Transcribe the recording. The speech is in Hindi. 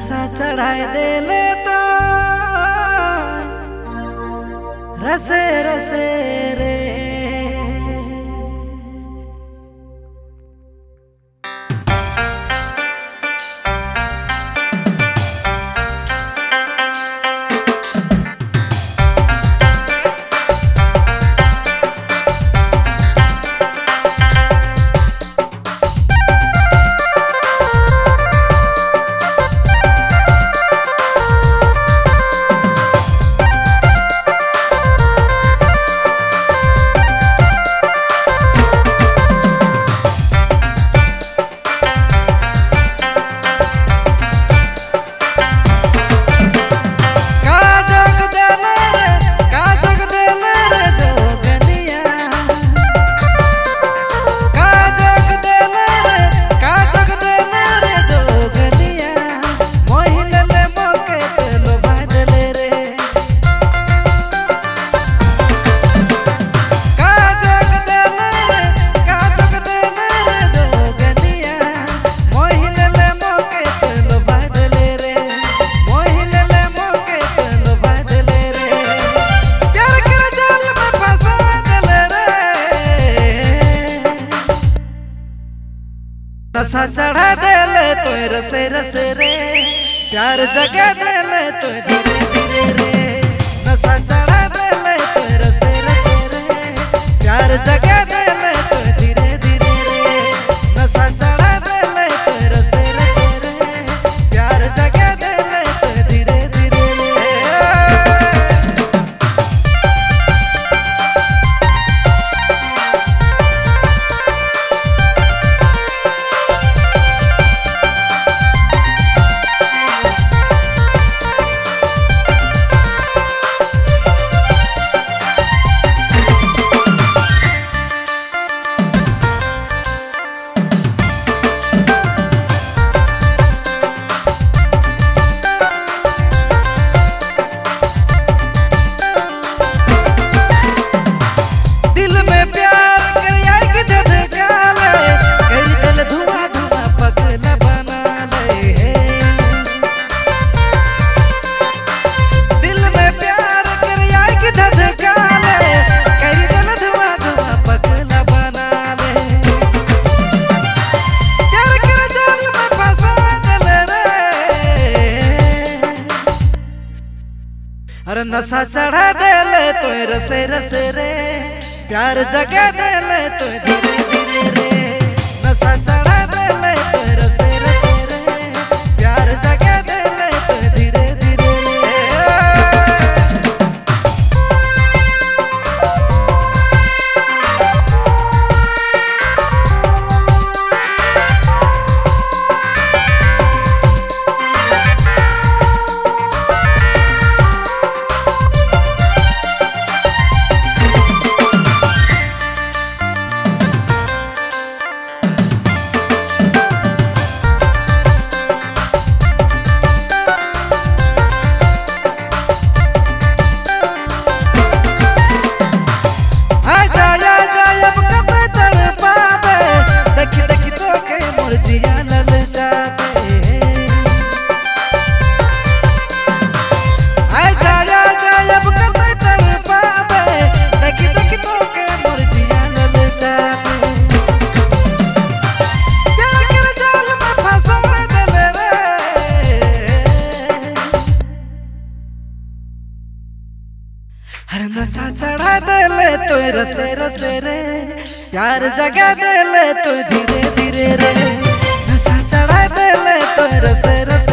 रसा चढ़ाए दे लेता तो। रसे रसे रे। नशा चढ़ा दे ले तो रसे रसे रे। प्यार जगे दे ले तो रे। नशा चढ़ा दे ले तो रसे रसे रे। प्यार जगे अरे नशा चढ़ा दे ले तो रसे रसे रे। प्यार जगा दे ले तो नशा चढ़ा देले तो रसे रसे रे। प्यार जगा देले तो धीरे धीरे रे। नशा चढ़ा देले तो रसे रसे